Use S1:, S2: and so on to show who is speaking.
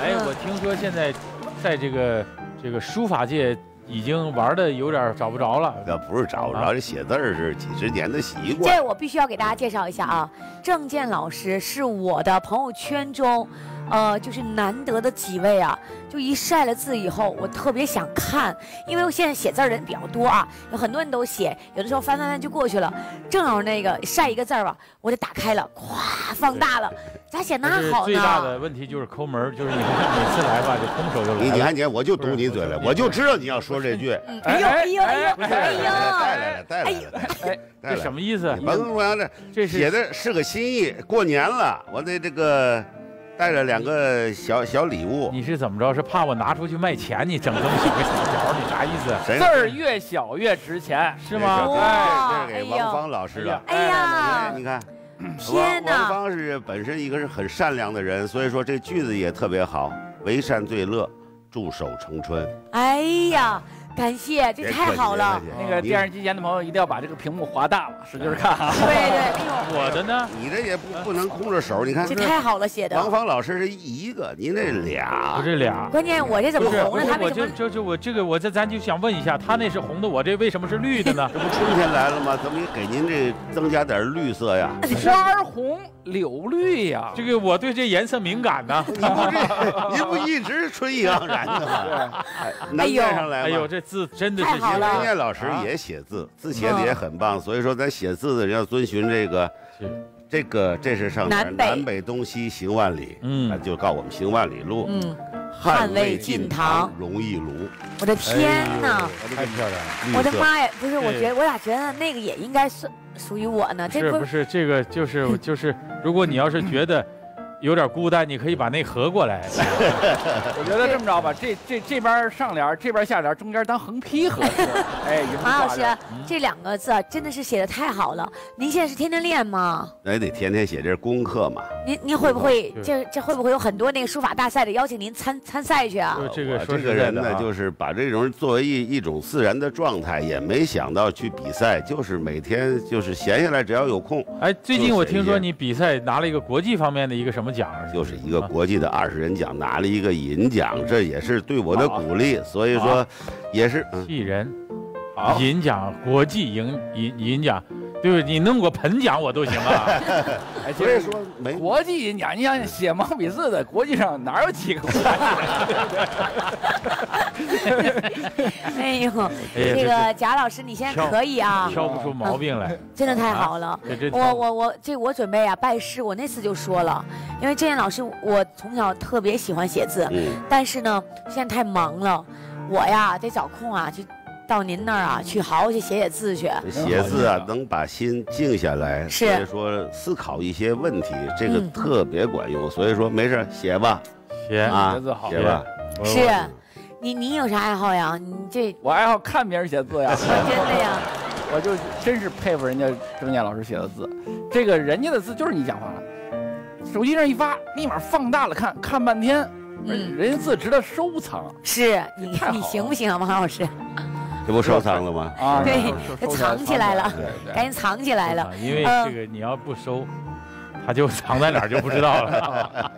S1: 哎，
S2: 嗯
S1: 我听说现在在这个这个书法界已经玩的有点找不着了。
S3: 那不是找不着，这写字儿是几十年的习惯。
S2: 这我必须要给大家介绍一下啊，郑健老师是我的朋友圈中，呃，就是难得的几位啊。就一晒了字以后，我特别想看，因为我现在写字儿人比较多啊，有很多人都写，有的时候翻翻翻就过去了。正好那个晒一个字儿吧，我就打开了，咵放大了，咋写那好呢
S1: 最大？的问题就是抠门儿，就是你看每次来吧就空手就来了。
S3: 你你看你看，我就堵你嘴了，我就知道你要说这句。
S2: 嗯哎呦哎呦哎呦哎
S3: 带来了，
S2: 呦！
S3: 带来了，带
S1: 哎，
S3: 来了。
S1: 这什么意思？
S3: 你甭管这
S1: 这是
S3: 写的是个心意，过年了，我得这个带了两个小小礼物。
S1: 你是怎么着？是怕我拿出去卖钱？你整这么小个小条，你啥意思？
S3: 谁
S4: 字儿越小越值钱，
S1: 是吗？
S2: 哎
S3: 这是给王芳老师的。
S2: 哎呀，
S3: 你看，
S2: 天
S3: 王王！芳是本身一个是很善良的人，所以说这句子也特别好，为善最乐，驻守成春。
S2: 哎呀，感谢，这太好了。
S4: 那个电视机前的朋友一定要把这个屏幕划大了，使劲看啊！
S2: 对对，
S1: 我的呢？
S3: 你这也不不能空着手，你看
S2: 这太好了，写的。
S3: 王芳老师是一个，您这俩
S1: 我，这俩。
S2: 关键我这怎么，红了？
S1: 不是我就
S2: 他为什么？
S1: 就就我这个我这咱就想问一下，他那是红的，我这为什么是绿的呢？
S3: 这不春天来了吗？怎么也给您这增加点绿色呀？
S4: 花红柳绿呀，
S1: 这个我对这颜色敏感呢。
S3: 您不这，您不一直春意盎然的吗？哎能念上来吗？
S1: 哎呦，这字真的是
S2: 太好了
S3: 人家老师也写字，字写的也很棒，所以说咱写字的人要遵循这个，这个这是上面
S2: 南北
S3: 南北东西行万里，
S1: 嗯
S3: 那就告我们行万里路，
S2: 嗯，
S3: 汉魏
S2: 魏晋
S3: 晋
S2: 唐
S3: 唐容易卢，
S2: 我的天哪！
S1: 太漂亮了。
S2: 我的妈呀！不是，我觉得我咋觉得那个也应该是属于我呢？这不
S1: 是不是这个就是就是，如果你要是觉得有点孤单，你可以把那合过来。
S4: 我觉得这么着吧，这这这边上联，这边下联，中间当横批合适。哎，云
S2: 马老师这两个字啊真的是写的太好了。您现在是天天练吗？
S3: 那也得天天写这是功课嘛。
S2: 您您会不会这这会不会有很多那个书法大赛的邀请您参参赛去啊？
S1: 这个说
S3: 这个人呢，就是把这种作为一一种自然的状态，也没想到去比赛，就是每天就是闲下来，只要有空，
S1: 哎，最近我听说你比赛拿了一个国际方面的一个什么奖？
S3: 就是一个国际的二十人奖，拿了一个银奖，这也是对我的鼓励。所以说，也是嗯，
S1: 艺人，银奖，国际银银银奖，对不对？你弄个盆奖我都行啊。
S4: 哎，
S3: 所以说没
S4: 国际银奖，你想想写毛笔字的，国际上哪有几个国家？
S2: 哎呦，这个贾老师，你现在可以啊，
S1: 挑不出毛病来，
S2: 真的太好了。我我我这我准备啊拜师，我那次就说了，因为郑燕老师我从小特别喜欢写字，
S3: 嗯，
S2: 但是呢现在太忙了，我呀得找空啊去到您那儿啊去好好去写写字去。
S3: 写字啊，能把心静下来，
S2: 是
S3: 所以说思考一些问题，这个
S2: 嗯
S3: 特别管用。所以说没事写吧，
S1: 写
S3: 啊
S4: 写字好，
S3: 写吧。
S2: 是，你你有啥爱好呀？你这
S4: 我爱好看别人写字呀，
S2: 真的呀？
S4: 我就真是佩服人家郑健老师写的字，这个人家的字就是你讲话了，手机上一发，立马放大了看，看半天，
S2: 嗯
S4: 人家字值得收藏
S2: 是你你行不行啊，王老师？
S3: 这不收藏了吗？
S4: 啊！
S2: 对他藏起来了赶紧藏起来了。
S1: 因为
S2: 嗯
S1: 这个你要不收，他就藏在哪儿就不知道了。